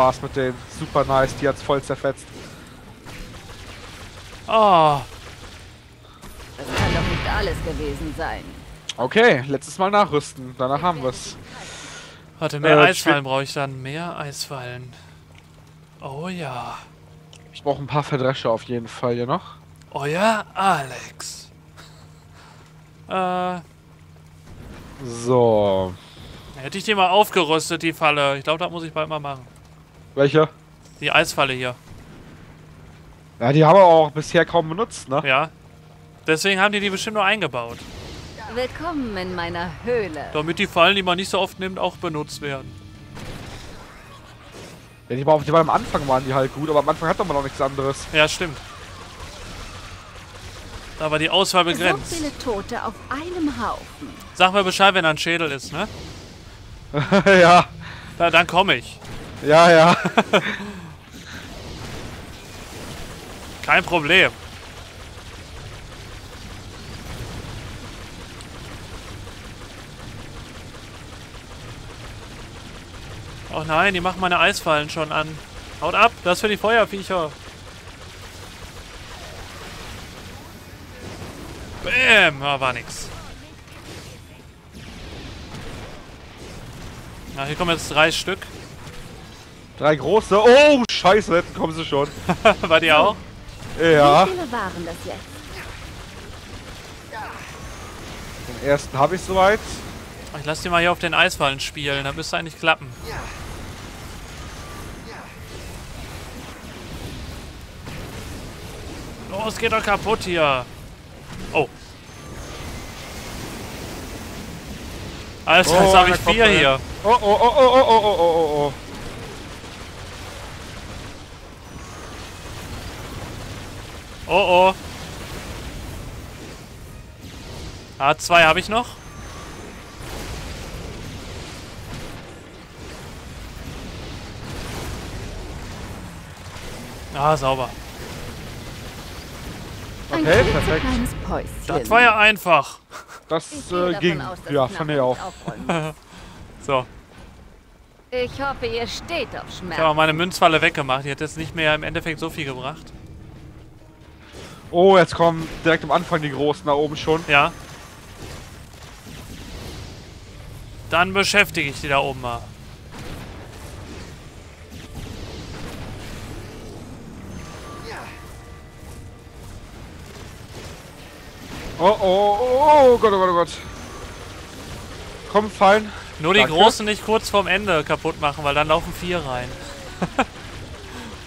Spaß mit denen. Super nice, die hat's voll zerfetzt. Oh, Das kann doch nicht alles gewesen sein. Okay, letztes Mal nachrüsten. Danach haben wir's. warte, mehr Äh, Eisfallen brauche ich dann. Mehr Eisfallen. Oh ja. Ich brauche ein paar Verdrescher auf jeden Fall hier noch. Euer Alex. Äh, So. hätte ich die mal aufgerüstet, die Falle. Ich glaube, das muss ich bald mal machen. Welche? Die Eisfalle hier. Ja, die haben wir auch bisher kaum benutzt, ne? Ja. Deswegen haben die die bestimmt nur eingebaut. Willkommen in meiner Höhle. Damit die Fallen, die man nicht so oft nimmt, auch benutzt werden. Ja, die, waren, die waren am Anfang waren die halt gut, aber am Anfang hat man noch nichts anderes. Ja, stimmt. Da war die Auswahl So begrenzt. viele Tote auf einem Haufen. Sag mir Bescheid, wenn da ein Schädel ist, ne? ja, Da, dann komme ich. Ja, ja. Kein Problem. Oh nein, die machen meine Eisfallen schon an. Haut ab, das für die Feuerviecher. Bäm, ja, war nix. Na, hier kommen jetzt drei Stück. Drei große. Oh, scheiße, jetzt kommen sie schon. Bei dir auch? Ja, Wie viele waren das jetzt? den ersten habe ich soweit. Ich lass die mal hier auf den Eisfallen spielen, dann müsste eigentlich klappen. Los, geht doch kaputt hier. Oh. Jetzt Oh, habe ich da vier er. hier. Oh, oh, oh, oh, oh, oh, oh, oh, oh. Oh oh. Ah, zwei habe ich noch. Ah, sauber. Okay, perfekt. Das war ja einfach. Das Ich äh, ging. aus, ja, fand ich auch. So, Ich hoffe, ihr steht auf ich Schmerz. habe auch meine Münzfalle weggemacht. Die hat jetzt nicht mehr im Endeffekt so viel gebracht. Oh, jetzt kommen direkt am Anfang die Großen da oben schon. Ja. Dann beschäftige ich die da oben mal. Oh, oh, oh, oh Gott, oh Gott, oh Gott. Komm, fallen. Nur die Danke. Großen nicht kurz vorm Ende kaputt machen, weil dann laufen vier rein.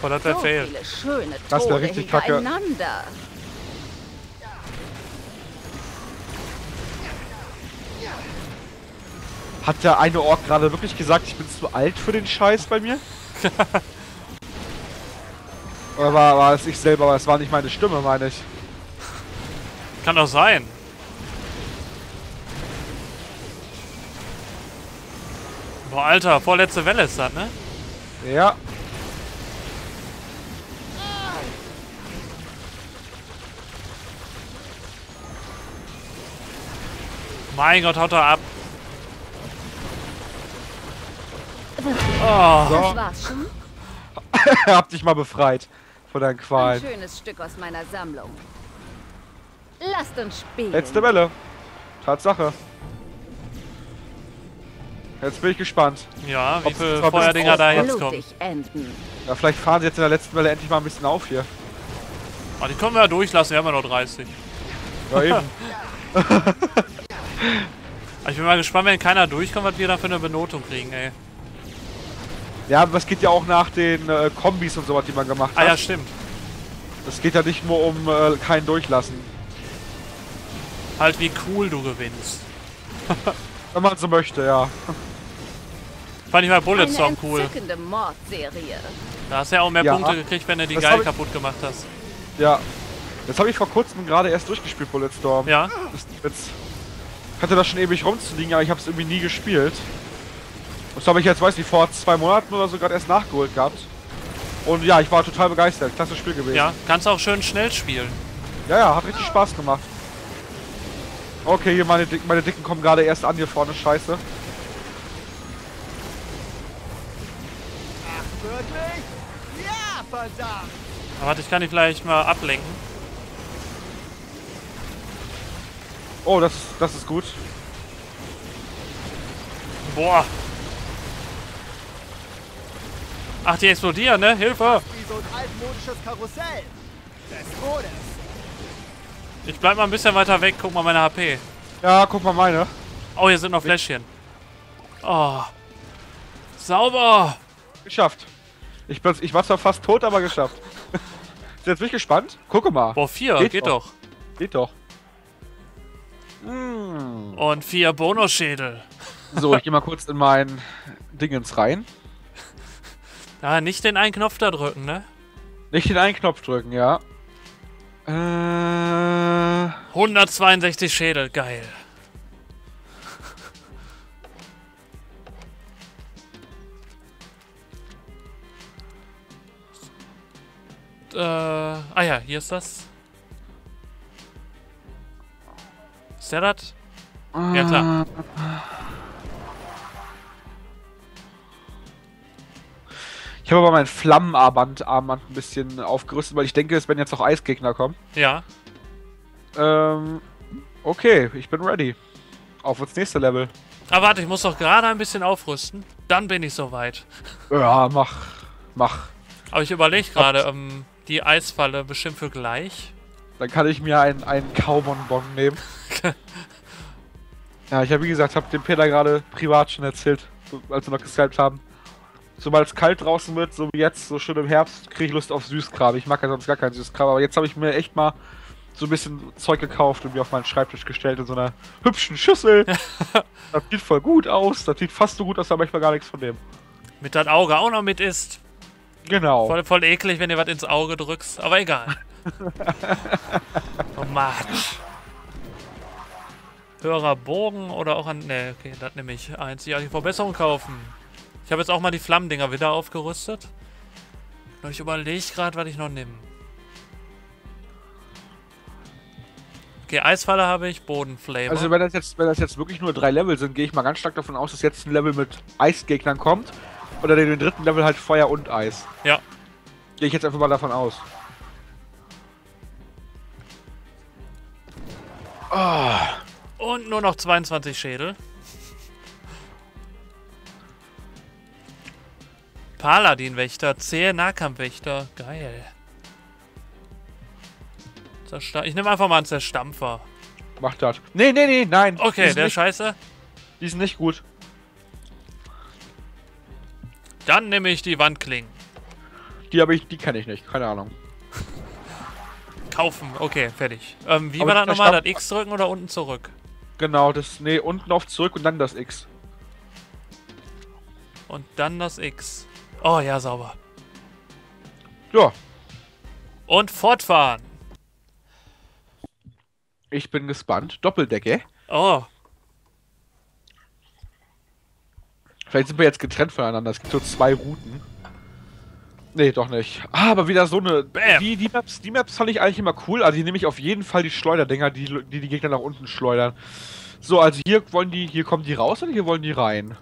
oh, das wäre so fail. viele schöne Das wär Tode richtig kacke. Hat der eine Ork gerade wirklich gesagt, ich bin zu alt für den Scheiß bei mir? Oder war, war es ich selber, aber es war nicht meine Stimme, meine ich. Kann doch sein. Boah, Alter, vorletzte Welle ist das, ne? Ja. Mein Gott, haut er ab. So. Das war's schon. Hab dich mal befreit von deinen Ein Qualen. schönes Stück aus meiner Sammlung. Lasst uns spielen. Letzte Welle. Tatsache. Jetzt bin ich gespannt. ja, wie viele Feuerdinger da jetzt kommen. Ja, vielleicht fahren sie jetzt in der letzten Welle endlich mal ein bisschen auf hier. Oh, die können wir ja durchlassen, wir haben ja noch 30. Ja, eben. Ich bin mal gespannt, wenn keiner durchkommt, was wir da für eine Benotung kriegen, ey. Ja, aber es geht ja auch nach den äh, Kombis und sowas, die man gemacht Ah hat. ja, stimmt. Es geht ja nicht nur um äh, keinen Durchlassen. Halt, wie cool du gewinnst. Wenn man so möchte, ja. Fand ich bei Bulletstorm Eine cool. entzückende Mordserie. Da hast du ja auch mehr Ja. Punkte gekriegt, wenn du die Das geil kaputt gemacht hast. Ja. Das habe ich vor kurzem gerade erst durchgespielt, Bulletstorm. Ja? Jetzt ich hatte das schon ewig rumzuliegen, aber ich habe es irgendwie nie gespielt. Das habe ich jetzt, weiß nicht, vor zwei Monaten oder so gerade erst nachgeholt gehabt. Und ja, ich war total begeistert. Klasse Spiel gewesen. Ja, kannst auch schön schnell spielen. ja, ja hat richtig Spaß gemacht. Okay, hier meine, Dicken, meine Dicken kommen gerade erst an hier vorne, scheiße. Wirklich? Ja, verdammt! Aber warte, ich kann dich vielleicht mal ablenken. Oh, das, das ist gut. Boah. Ach, die explodieren, ne? Hilfe! Ich bleib mal ein bisschen weiter weg, guck mal meine HP. Ja, guck mal meine. Oh, hier sind noch Fläschchen. Oh. Sauber! Geschafft. Ich, bin, ich war zwar fast tot, aber geschafft. Ist jetzt wirklich gespannt? Gucke mal. Boah, vier, Geht geht, doch. doch. Geht doch. Hm. Und vier Bonusschädel. So, ich gehe mal kurz in mein Dingens rein. Ah, nicht den einen Knopf da drücken, ne? Nicht den einen Knopf drücken, ja. Äh, 162 Schädel, geil. äh, ah ja, hier ist das. Ist der das? Ja, klar. Habe aber mein Flammenarmband Armband ein bisschen aufgerüstet, weil ich denke, es werden jetzt noch Eisgegner kommen. Ja. Ähm, okay, ich bin ready. Auf ins nächste Level. Aber warte, ich muss doch gerade ein bisschen aufrüsten. Dann bin ich soweit. Ja, mach. Mach. Aber ich überlege gerade, ähm, die Eisfalle bestimmt für gleich. Dann kann ich mir einen, einen Kaubonbon nehmen. ja, ich habe wie gesagt, habe dem Peter gerade privat schon erzählt, als wir noch geskypt haben. Sobald es kalt draußen wird, so wie jetzt, so schön im Herbst, kriege ich Lust auf Süßkram. Ich mag ja sonst gar keinen Süßkram, aber jetzt habe ich mir echt mal so ein bisschen Zeug gekauft und mir auf meinen Schreibtisch gestellt in so einer hübschen Schüssel. das sieht voll gut aus, das sieht fast so gut aus, aber ich war gar nichts von dem. Mit dein Auge auch noch mit isst. Genau. Voll, voll eklig, wenn dir was ins Auge drückst. Aber egal. oh Mann. Höherer Bogen oder auch an. Ne, okay, das nehme ich. Einzigartige Verbesserung kaufen. Ich habe jetzt auch mal die Flammendinger wieder aufgerüstet. Nur ich überlege gerade, was ich noch nehme. Okay, Eisfalle habe ich, Bodenflavor. Also wenn das jetzt, wenn das jetzt wirklich nur drei Level sind, gehe ich mal ganz stark davon aus, dass jetzt ein Level mit Eisgegnern kommt. Oder den dritten Level halt Feuer und Eis. ja. Gehe ich jetzt einfach mal davon aus. Ah, Und nur noch 22 Schädel. Paladin-Wächter, zähe Nahkampfwächter. Geil. Ich nehme einfach mal einen Zerstampfer. macht das. Nee, nee, nee, nein. Okay, der nicht, Scheiße. Die sind nicht gut. Dann nehme ich die Wandklingen. Die habe ich, die kenne ich nicht. Keine Ahnung. Kaufen. Okay, fertig. Ähm, wie Aber war das nochmal? Das X drücken oder unten zurück? Genau, das. Nee, unten auf zurück und dann das X. Und dann das X. Oh ja, sauber. Ja, Und fortfahren. ich bin gespannt. Doppeldecke. Oh, Vielleicht sind wir jetzt getrennt voneinander. Es gibt so zwei Routen. Nee, doch nicht. Ah, aber wieder so eine. Bam. Die, die, Maps, die Maps fand ich eigentlich immer cool. Also hier nehme ich auf jeden Fall die Schleuderdinger, die, die die Gegner nach unten schleudern. So, also hier wollen die, hier kommen die raus oder hier wollen die rein?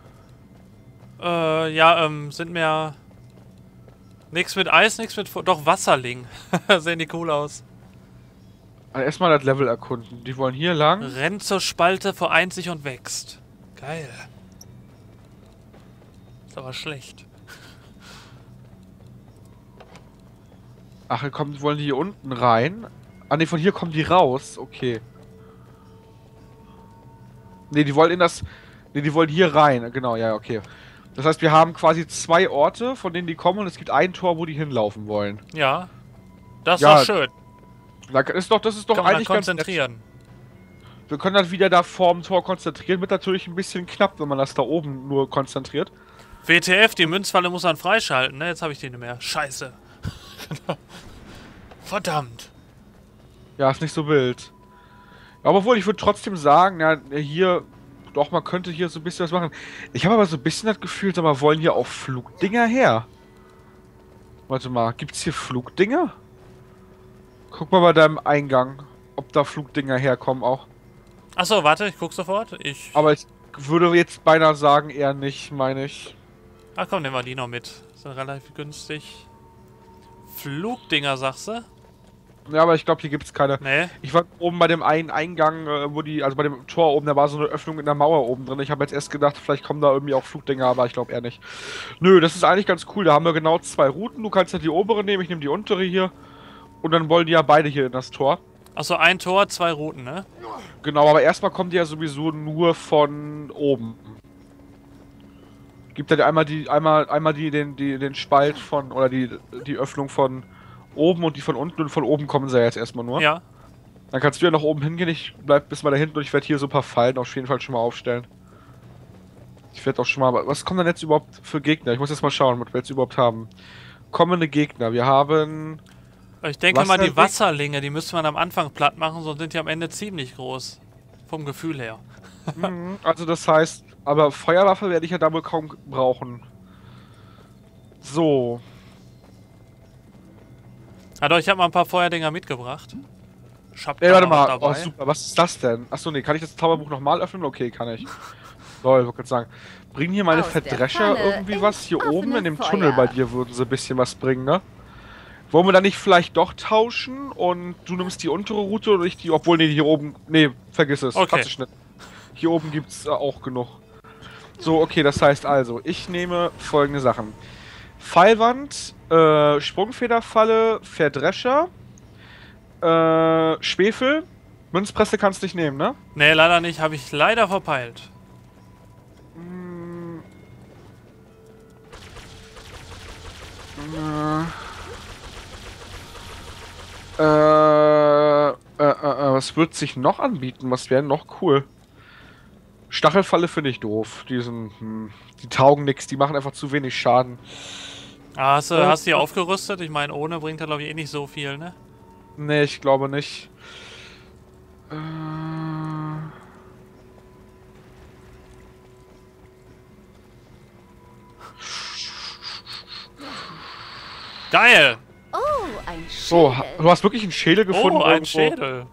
Äh, ja, ähm, sind mehr... Nix mit Eis, nix mit... Doch, Wasserling. Sehen die cool aus. Also erstmal das Level erkunden. Die wollen hier lang. Rennt zur Spalte, vereint sich und wächst. Geil. Ist aber schlecht. Ach, hier kommen, wollen die hier unten rein? Ah ne, von hier kommen die raus. Okay. Ne, die wollen in das. Ne, die wollen hier rein. Genau, ja, okay. Das heißt, wir haben quasi zwei Orte, von denen die kommen und es gibt ein Tor, wo die hinlaufen wollen. Ja. Das ist Ja, doch schön. Da ist doch, das ist doch Kann man eigentlich ganz nett. konzentrieren. Wir können das wieder da vorm Tor konzentrieren. Wird natürlich ein bisschen knapp, wenn man das da oben nur konzentriert. WTF, die Münzfalle muss man freischalten, ne? Jetzt habe ich die nicht mehr. Scheiße. Verdammt. Ja, ist nicht so wild. Aber obwohl, ich würde trotzdem sagen, ja, hier, doch, man könnte hier so ein bisschen was machen. Ich habe aber so ein bisschen das Gefühl, sag mal, wollen hier auch Flugdinger her? Warte mal, gibt's hier Flugdinger? Guck mal bei deinem Eingang, ob da Flugdinger herkommen auch. Achso, warte, ich guck sofort. Ich. Aber ich würde jetzt beinahe sagen, eher nicht, meine ich. Ach komm, nehmen wir die noch mit. Sind relativ günstig. Flugdinger, sagst du? Ja, aber ich glaube, hier gibt es keine. Nee. Ich war oben bei dem einen Eingang, äh, wo die, also bei dem Tor oben, da war so eine Öffnung in der Mauer oben drin. Ich habe jetzt erst gedacht, vielleicht kommen da irgendwie auch Flugdinger, aber ich glaube eher nicht. Nö, das ist eigentlich ganz cool. Da haben wir genau zwei Routen. Du kannst ja die obere nehmen, ich nehme die untere hier. Und dann wollen die ja beide hier in das Tor. Achso, ein Tor, zwei Routen, ne? Genau, aber erstmal kommen die ja sowieso nur von oben. Gibt ja einmal die, einmal, einmal die, den, die, den Spalt von, oder die, die Öffnung von oben und die von unten und von oben kommen sie ja jetzt erstmal nur. Ja. Dann kannst du ja nach oben hingehen, ich bleib bis mal da hinten und ich werde hier so ein paar Fallen auf jeden Fall schon mal aufstellen. Ich werde auch schon mal. Was kommen denn jetzt überhaupt für Gegner? Ich muss jetzt mal schauen, was wir jetzt überhaupt haben. Kommende Gegner. Wir haben. Ich denke mal, die Wasserlinge, die müsste man am Anfang platt machen, sonst sind die am Ende ziemlich groß. Vom Gefühl her. Mhm, also das heißt, aber Feuerwaffe werde ich ja da wohl kaum brauchen. So. Ah doch, ich habe mal ein paar Feuerdinger mitgebracht. Ich hab Ey, warte mal. Oh, super. Was ist das denn? Achso, nee, kann ich das Zauberbuch nochmal öffnen? Okay, kann ich. Lol, wollte gerade sagen. Bringen hier meine Aus Verdrescher irgendwie was? Hier oben in dem Feuer. Tunnel bei dir würden sie ein bisschen was bringen, ne? Wollen wir dann nicht vielleicht doch tauschen und du nimmst die untere Route oder ich die, obwohl, nee, hier oben, nee, vergiss es. Okay. Nicht. Hier oben gibt's äh, auch genug. So, okay, das heißt also, ich nehme folgende Sachen. Pfeilwand, äh, Sprungfederfalle, Verdrescher, äh, Schwefel, Münzpresse kannst du nicht nehmen, ne? Nee, leider nicht. Habe ich leider verpeilt. Mm. Äh, äh, was wird sich noch anbieten? Was wäre noch cool? Stachelfalle finde ich doof. Die sind, hm, die taugen nix, die machen einfach zu wenig Schaden. Ah, hast du Äh, hast du die aufgerüstet? Ich meine, ohne bringt er glaube ich eh nicht so viel, ne? Nee, ich glaube nicht. Äh, Geil! Oh, ein so, Schädel. du hast wirklich einen Schädel gefunden. Oh, ein irgendwo? Schädel.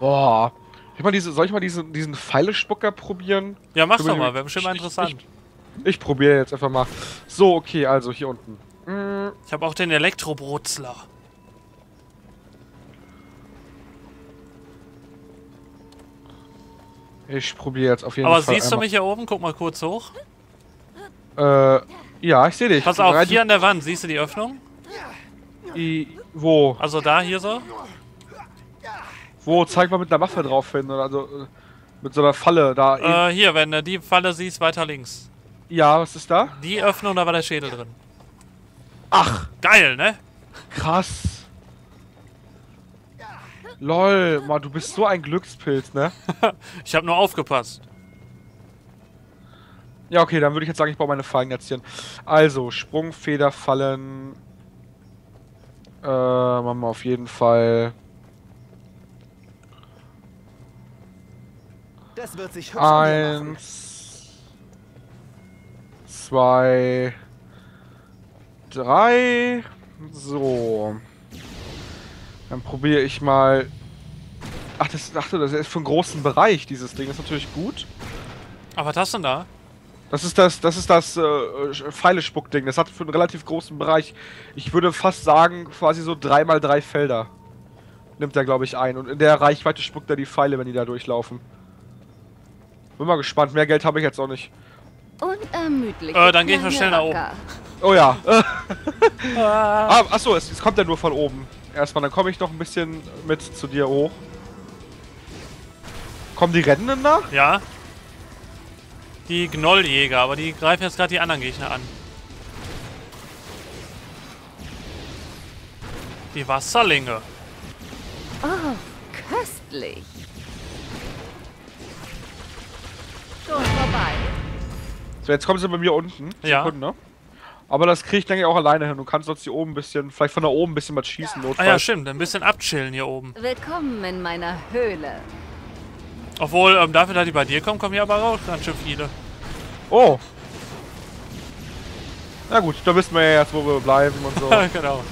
Boah. Ich mal diese, soll ich mal diesen, diesen Pfeilespucker probieren? Ja, mach Können doch wir- mal, wäre bestimmt mal ich- interessant. Ich probiere jetzt einfach mal. So, okay, also hier unten. Mm, Ich habe auch den Elektrobrutzler. Ich probiere jetzt auf jeden Aber Fall. siehst du mich hier oben? Guck mal kurz hoch. Äh, ja, ich sehe dich. Pass auf, hier an der Wand, siehst du die Öffnung? I, wo? Also da, hier so? Wo? Zeig mal mit einer Waffe drauf hin. Oder also mit so einer Falle da. Äh, hier, wenn du die Falle siehst, weiter links. ja, was ist da? Die Öffnung, da war der Schädel drin. Ach, Geil, ne? krass. Lol, Mann, du bist so ein Glückspilz, ne? Ich habe nur aufgepasst. Ja, okay, dann würde ich jetzt sagen, ich baue meine Fallen jetzt hier. hin. Also, Sprungfederfallen. Äh, machen wir auf jeden Fall. Das wird sich. Eins. Zwei. Drei. So. Dann probiere ich mal. Ach, das, ach, das ist für einen großen Bereich, dieses Ding. Das ist natürlich gut. Aber was hast du denn da? Das ist das, das ist das äh, Pfeilespuckding. Das hat für einen relativ großen Bereich. Ich würde fast sagen, quasi so drei mal drei Felder. Nimmt er, glaube ich, ein. Und in der Reichweite spuckt er die Pfeile, wenn die da durchlaufen. Bin mal gespannt. Mehr Geld habe ich jetzt auch nicht. Unermüdlich. Äh, dann geh ich mal schnell nach oben. Oh ja. ah, achso, es, es kommt ja nur von oben. Erstmal, dann komme ich noch ein bisschen mit zu dir hoch. Kommen die Rennenden nach? Ja. Die Gnolljäger, aber die greifen jetzt gerade die anderen Gegner an. Die Wasserlinge. Oh, köstlich. Schon vorbei. So, jetzt kommen sie bei mir unten. Ja. Sekunde. Aber das kriege ich, denke ich, auch alleine hin. Du kannst sonst hier oben ein bisschen, vielleicht von da oben ein bisschen was schießen, Ah notfalls. ja, stimmt. Ein bisschen abchillen hier oben. Willkommen in meiner Höhle. Obwohl, ähm, dafür, dass die bei dir kommen, kommen hier aber auch ganz schön viele. Oh. Na gut, da wissen wir ja jetzt, wo wir bleiben und so. genau.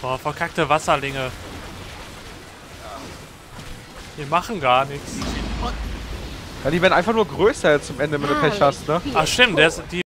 Boah, verkackte Wasserlinge. Die machen gar nichts. Ja, die werden einfach nur größer jetzt zum Ende, wenn du Pech hast, ne? Ach stimmt, der ist, die